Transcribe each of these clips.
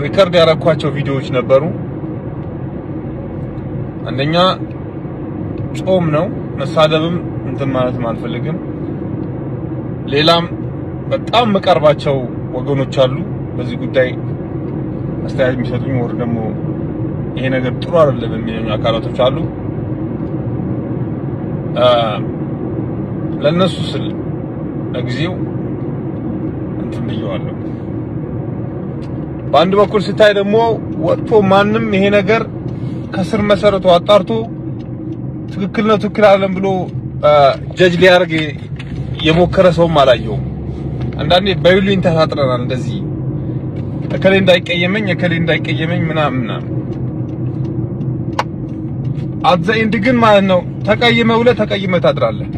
record ያረኳቸው ቪዲዮዎች ነበሩ። አንደኛ ጾም ነው፣ መሳደብም እንትን ማለትም አልፈልግም። ሌላም በጣም የምቀርባቸው ወገኖች አሉ በዚህ ጉዳይ አስተያየት የሚሰጡኝ ወይ ደግሞ ይሄ ነገር ጥሩ አይደለም የሚሉኝ አካላቶች አሉ። ለነሱ ስል ለጊዜው እንትን ብየዋለሁ። በአንድ በኩል ስታይ ደግሞ ወጥቶ ማንም ይሄ ነገር ከስር መሰረቱ አጣርቶ ትክክል ነው ትክክል አይደለም ብሎ ጀጅ ሊያደርግ የሞከረ ሰውም አላየውም። አንዳንዴ በይሉኝታ ታስረናል። እንደዚህ እከሌ እንዳይቀየመኝ እከሌ እንዳይቀየመኝ ምናምን ምናምን at the end ግን ማለት ነው ተቀይመ ውለህ ተቀይመ ታድራለህ።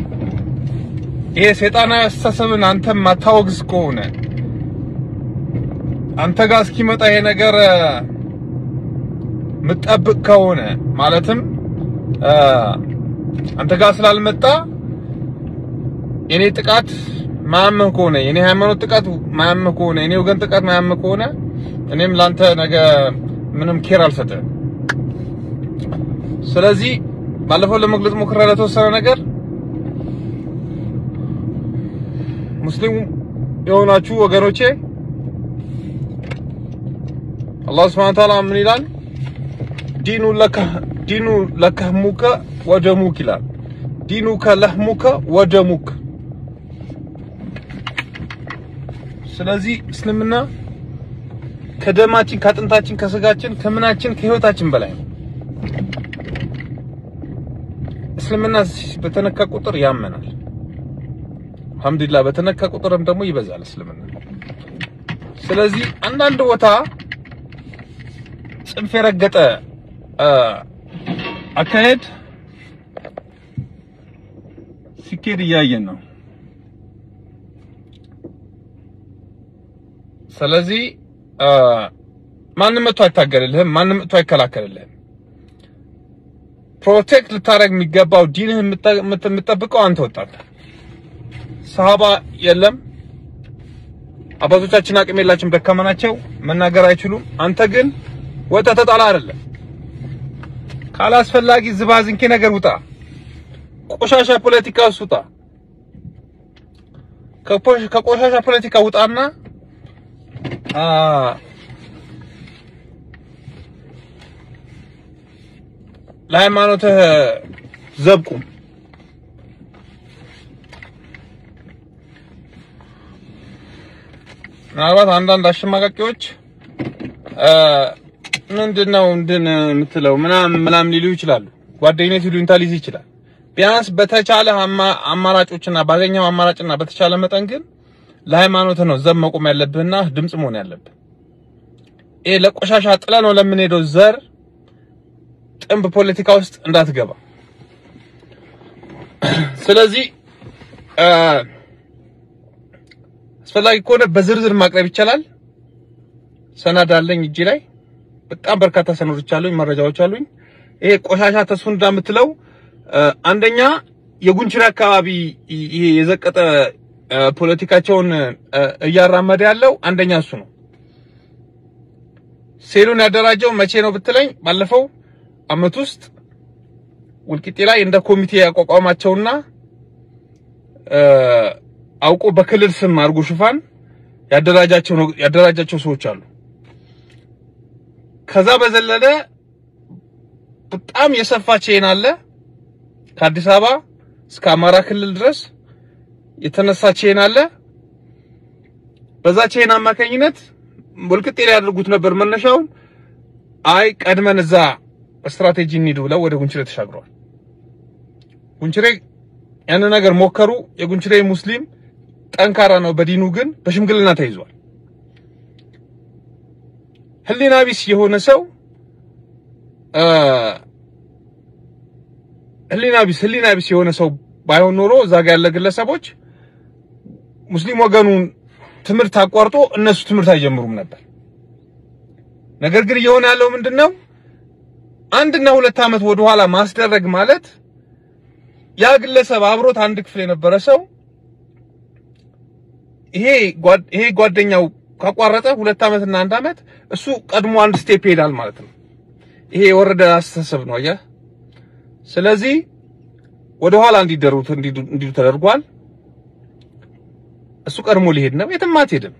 ይሄ ሰይጣናዊ አስተሳሰብን አንተም ማታወግዝ ከሆነ አንተ ጋር እስኪመጣ ይሄ ነገር ምጠብቅ ከሆነ ማለትም አንተ ጋር ስላልመጣ የኔ ጥቃት ማያምህ ከሆነ የኔ ሃይማኖት ጥቃት ማያምህ ከሆነ የኔ ወገን ጥቃት ማያምህ ከሆነ እኔም ላንተ ነገ ምንም ኬር አልሰጥህም። ስለዚህ ባለፈው ለመግለጽ ሞክሬ ለተወሰነ ነገር ሙስሊም የሆናችሁ ወገኖቼ አላህ Subhanahu Ta'ala ምን ይላል? ዲኑ ለከ ዲኑ ለከህሙከ ወደሙክ ይላል። ዲኑ ከለህሙከ ወደሙክ። ስለዚህ እስልምና ከደማችን ከአጥንታችን ከስጋችን ከምናችን ከህይወታችን በላይ ነው። እስልምና በተነካ ቁጥር ያመናል። አልሐምዱሊላህ በተነካ ቁጥርም ደግሞ ይበዛል እስልምና። ስለዚህ አንዳንድ ቦታ ጽንፍ የረገጠ አካሄድ ሲኬድ እያየን ነው። ስለዚህ ማንም መጥቶ አይታገልልህም፣ ማንም መጥቶ አይከላከልልህም። protect ልታደርግ የሚገባው ዲንህ የምትጠብቀው አንተ ወጣት ሰሃባ የለም። አባቶቻችን አቅም የላቸውም፣ ደካማ ናቸው፣ መናገር አይችሉም። አንተ ግን ወጣ ተጣላ አይደለም። ካላስፈላጊ ዝባዝንኬ ነገር ውጣ፣ ቆሻሻ ፖለቲካ ውስጥ ውጣ። ከቆሻሻ ፖለቲካ ውጣና ለሃይማኖትህ ዘብቁም። ምናልባት አንዳንድ አሸማቃቂዎች ምንድነው እንድን የምትለው ምናምን ምናምን ሊሉ ይችላሉ። ጓደኝነት ይሉኝታ ሊይዝ ይችላል። ቢያንስ በተቻለ አማራጮችና ባገኘው አማራጭና በተቻለ መጠን ግን ለሃይማኖት ነው ዘብ መቆም ያለብህና ድምጽ መሆን ያለብህ። ይሄ ለቆሻሻ ጥለ ነው ለምንሄደው ዘር ጥንብ ፖለቲካ ውስጥ እንዳትገባ። ስለዚህ አስፈላጊ ከሆነ በዝርዝር ማቅረብ ይቻላል። ሰነድ አለኝ እጄ ላይ በጣም በርካታ ሰነዶች አሉኝ፣ መረጃዎች አሉኝ። ይሄ ቆሻሻ ተስፉ እንዳምትለው አንደኛ የጉንችሬ አካባቢ ይሄ የዘቀጠ ፖለቲካቸውን እያራመደ ያለው አንደኛ እሱ ነው። ሴሉን ያደራጀው መቼ ነው ብትለኝ ባለፈው አመት ውስጥ ውልቂጤ ላይ እንደ ኮሚቴ ያቋቋማቸውና አውቆ በክልል ስም አድርጎ ሽፋን ያደራጃቸው ሰዎች አሉ። ከዛ በዘለለ በጣም የሰፋ chain አለ። ከአዲስ አበባ እስከ አማራ ክልል ድረስ የተነሳ chain አለ። በዛ chain አማካኝነት ወልቂጤ ላይ ያደርጉት ነበር መነሻውን። አይ ቀድመን እዛ ስትራቴጂ እንሂድ ብለው ወደ ጉንችሬ ተሻግረዋል። ጉንችሬ ያን ነገር ሞከሩ። የጉንችሬ ሙስሊም ጠንካራ ነው በዲኑ ግን በሽምግልና ተይዟል። ህሊና ቢስ የሆነ ሰው ህሊና ቢስ ህሊና ቢስ የሆነ ሰው ባይሆን ኖሮ እዛ ጋር ያለ ግለሰቦች ሙስሊም ወገኑን ትምህርት አቋርጦ እነሱ ትምህርት አይጀምሩም ነበር። ነገር ግን እየሆነ ያለው ምንድነው? አንድና ሁለት ዓመት ወደኋላ ማስደረግ ማለት ያ ግለሰብ አብሮት አንድ ክፍል የነበረ ሰው ይሄ ይሄ ጓደኛው ካቋረጠ ሁለት ዓመት እና አንድ ዓመት እሱ ቀድሞ አንድ step ይሄዳል ማለት ነው። ይሄ የወረደ አስተሳሰብ ነው። አየህ። ስለዚህ ወደ ኋላ እንዲደሩት እንዲሉ ተደርጓል። እሱ ቀድሞ ሊሄድ ነው። የትም አትሄድም።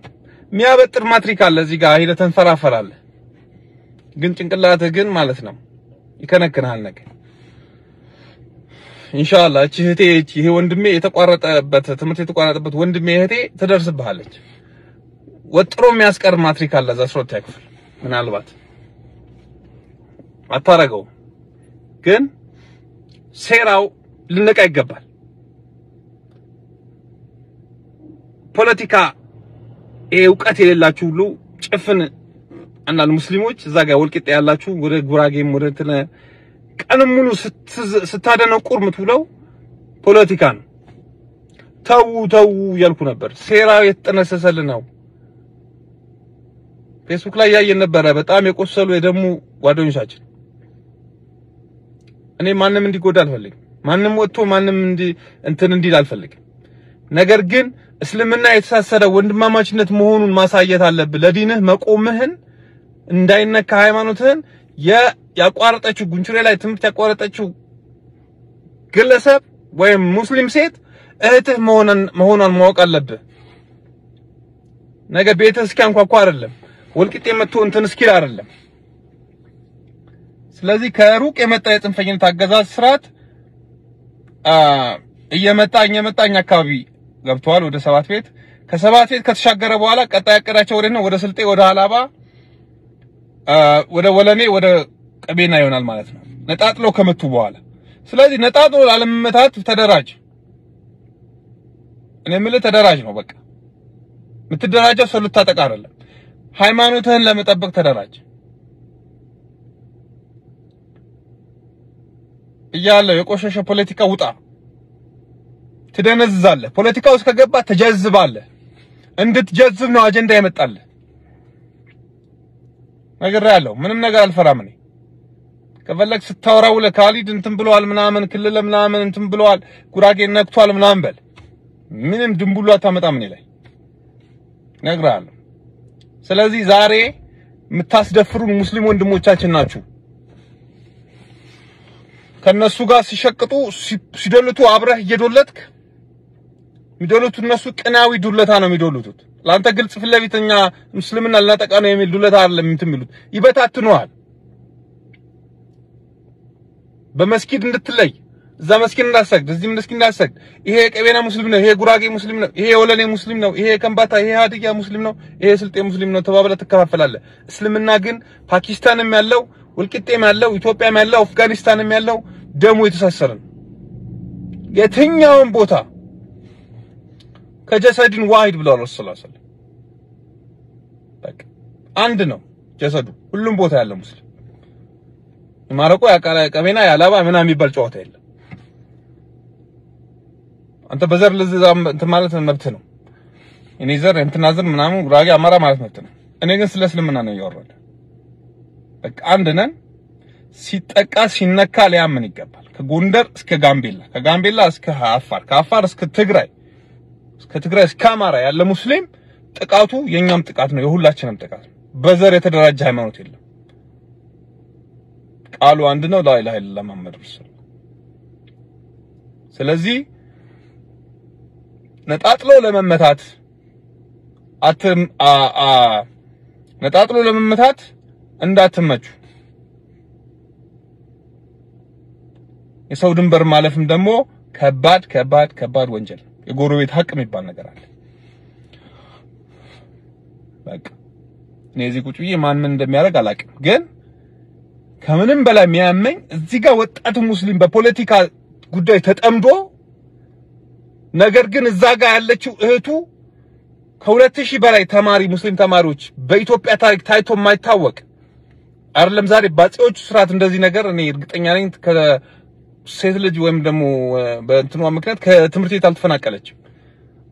የሚያበጥር ማትሪክ አለ እዚህ ጋር ሄደህ ተንፈራፈራለህ። ግን ጭንቅላትህ ግን ማለት ነው ይከነክንሃል ነገር ኢንሻአላህ እቺ እህቴ ይሄ ወንድሜ የተቋረጠበት ትምህርት የተቋረጠበት ወንድሜ እህቴ ትደርስብሃለች። ወጥሮ የሚያስቀር ማትሪክ አለ እዛ አስራ ሁለተኛ ምናልባት አታረገው፣ ግን ሴራው ልነቃ ይገባል። ፖለቲካ እውቀት የሌላችሁ ሁሉ ጭፍን አንዳንድ ሙስሊሞች እዛ ጋር ወልቂጤ ያላችሁ ወደ ጉራጌም ወደ እንትን ቀን ሙሉ ስታደነቁር የምትውለው ፖለቲካ ነው። ተው ተው እያልኩ ነበር። ሴራው የተጠነሰሰልን ነው። ፌስቡክ ላይ ያየን ነበረ። በጣም የቆሰሉ የደሙ ጓደኞቻችን። እኔ ማንም እንዲጎዳ አልፈልግም። ማንም ወጥቶ ማንም እንዲ እንትን እንዲል አልፈልግም። ነገር ግን እስልምና የተሳሰረ ወንድማማችነት መሆኑን ማሳየት አለብህ። ለዲንህ መቆምህን እንዳይነካ ሃይማኖትህን ያቋረጠችው ጉንችሬ ላይ ትምህርት ያቋረጠችው ግለሰብ ወይም ሙስሊም ሴት እህትህ መሆኗን ማወቅ አለብህ። ነገ ቤትህ እስኪያንኳኳ አይደለም፣ ወልቂጤ መጥቶ እንትን እስኪል አይደለም። ስለዚህ ከሩቅ የመጣ የጽንፈኝነት አገዛዝ ስርዓት እየመጣ እየመጣኝ አካባቢ ገብተዋል። ወደ ሰባት ቤት ከሰባት ቤት ከተሻገረ በኋላ ቀጣይ ያቀዳቸው ወደ ወደ ስልጤ፣ ወደ ሀላባ፣ ወደ ወለኔ፣ ወደ ቀቤና ይሆናል ማለት ነው። ነጣጥሎ ከመቱ በኋላ ስለዚህ ነጣጥሎ ላለመመታት ተደራጅ። እኔ የምልህ ተደራጅ ነው በቃ። የምትደራጀው ሰው ልታጠቃ አይደለም። ሃይማኖትህን ለመጠበቅ ተደራጅ እያለው የቆሸሸ ፖለቲካ ውጣ። ትደነዝዛለህ። ፖለቲካ ውስጥ ከገባ ትጀዝባለህ። እንድትጀዝብ ነው አጀንዳ የመጣልህ። ነግሬሃለሁ። ምንም ነገር አልፈራም እኔ ከፈለግ ስታወራ ውለህ ካሊድ እንትን ብለዋል ምናምን ክልል ምናምን እንትን ብለዋል ጉራጌ ነክቷል ምናምን በል። ምንም ድንቡሉ አታመጣም እኔ ላይ ነግሬሃለሁ። ስለዚህ ዛሬ የምታስደፍሩን ሙስሊም ወንድሞቻችን ናችሁ። ከነሱ ጋር ሲሸቅጡ ሲዶልቱ አብረህ እየዶለትክ የሚዶልቱ እነሱ ቅናዊ ዱለታ ነው የሚዶልቱት። ለአንተ ግልጽ ፊት ለፊት እኛ ሙስልምና ልናጠቃ ነው የሚል ዱለታ አይደለም እንትን የሚሉት ይበታትኑሃል። በመስጊድ እንድትለይ እዛ መስጊድ እንዳሰግድ እዚህ መስጊድ እንዳሰግድ፣ ይሄ የቀቤና ሙስሊም ነው፣ ይሄ ጉራጌ ሙስሊም ነው፣ ይሄ የወለኔ ሙስሊም ነው፣ ይሄ የከምባታ፣ ይሄ ሀዲያ ሙስሊም ነው፣ ይሄ ስልጤ ሙስሊም ነው ተባብለህ ትከፋፈላለህ። እስልምና ግን ፓኪስታንም ያለው ወልቂጤም ያለው ኢትዮጵያም ያለው አፍጋኒስታንም ያለው ደሙ የተሳሰረ ነው። የትኛውም ቦታ ከጀሰድን ዋሂድ ብለዋል ረሱል ሰለላሁ አንድ ነው ጀሰዱ ሁሉም ቦታ ያለ ሙስሊም ማረቆ ቀቤና ያላባ ምናምን የሚባል ጨዋታ የለም። አንተ በዘር ለዛ እንትን ማለት መብት ነው። እኔ ዘር እንትና ዘር ምናምን ጉራጌ አማራ ማለት መብት ነው። እኔ ግን ስለ እስልምና ነው እያወራለሁ። በቃ አንድ ነን። ሲጠቃ ሲነካ ሊያምን ይገባል። ከጎንደር እስከ ጋምቤላ፣ ከጋምቤላ እስከ አፋር፣ ከአፋር እስከ ትግራይ፣ እስከ ትግራይ እስከ አማራ ያለ ሙስሊም ጥቃቱ የኛም ጥቃት ነው፣ የሁላችንም ጥቃት ነው። በዘር የተደራጀ ሃይማኖት የለም። ቃሉ አንድ ነው፣ ላ ኢለላህ መሐመድ ረሱል። ስለዚህ ነጣጥሎ ለመመታት አትም ነጣጥሎ ለመመታት እንዳትመቹ። የሰው ድንበር ማለፍም ደግሞ ከባድ ከባድ ከባድ ወንጀል፣ የጎረቤት ሀቅ የሚባል ነገር አለ። በቃ እኔ እዚህ ቁጭ ብዬ ማን ምን እንደሚያደርግ አላውቅም፣ ግን ከምንም በላይ የሚያመኝ እዚህ ጋር ወጣቱ ሙስሊም በፖለቲካ ጉዳይ ተጠምዶ ነገር ግን እዛ ጋር ያለችው እህቱ ከሁለት ሺህ በላይ ተማሪ ሙስሊም ተማሪዎች በኢትዮጵያ ታሪክ ታይቶ የማይታወቅ አይደለም። ዛሬ ባጼዎቹ ስርዓት እንደዚህ ነገር እኔ እርግጠኛ ነኝ ከሴት ልጅ ወይም ደግሞ በእንትኗ ምክንያት ከትምህርት ቤት አልተፈናቀለችም።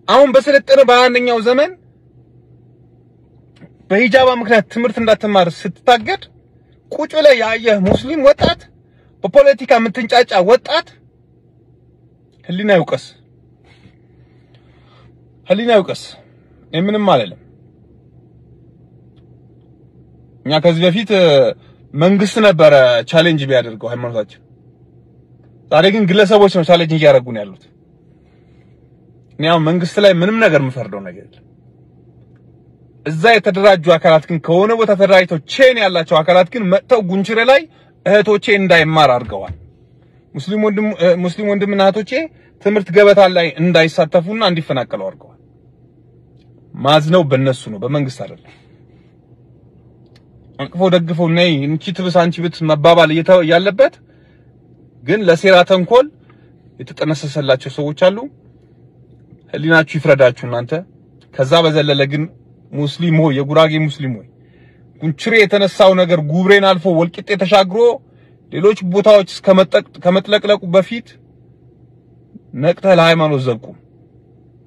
አሁን በሰለጠነ በአንደኛው ዘመን በሂጃባ ምክንያት ትምህርት እንዳትማር ስትታገድ ቁጭ ላይ ያየህ ሙስሊም ወጣት በፖለቲካ የምትንጫጫ ወጣት ህሊና ይውቀስ፣ ህሊና ይውቀስ። ምንም አልልም። እኛ ከዚህ በፊት መንግስት ነበረ challenge ቢያደርገው ሃይማኖታችን። ዛሬ ግን ግለሰቦች ነው challenge እያደረጉ ነው ያሉት። እኔ አሁን መንግስት ላይ ምንም ነገር የምፈርደው ነገር የለም። እዛ የተደራጁ አካላት ግን ከሆነ ቦታ ተደራጅተው ቼን ያላቸው አካላት ግን መጥተው ጉንችሬ ላይ እህቶቼ እንዳይማር አድርገዋል። ሙስሊም ወንድም ሙስሊም ወንድምና እህቶቼ ትምህርት ገበታ ላይ እንዳይሳተፉና እንዲፈናቀሉ አድርገዋል። ማዝነው በእነሱ ነው፣ በመንግስት አይደለም። አቅፎ ደግፈው ነይ እንቺ ትብስ አንቺ ብት መባባል ያለበት ግን ለሴራ ተንኮል የተጠነሰሰላቸው ሰዎች አሉ። ህሊናችሁ ይፍረዳችሁ እናንተ። ከዛ በዘለለ ግን ሙስሊም ሆይ የጉራጌ ሙስሊም ሆይ ጉንችሬ የተነሳው ነገር ጉብሬን አልፎ ወልቂጤ ተሻግሮ ሌሎች ቦታዎች ከመጥለቅለቁ በፊት ነቅተህ ለሃይማኖት ዘብቁ።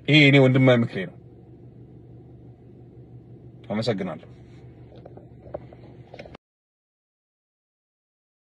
ይሄ እኔ ወንድማዊ ምክሬ ነው። አመሰግናለሁ።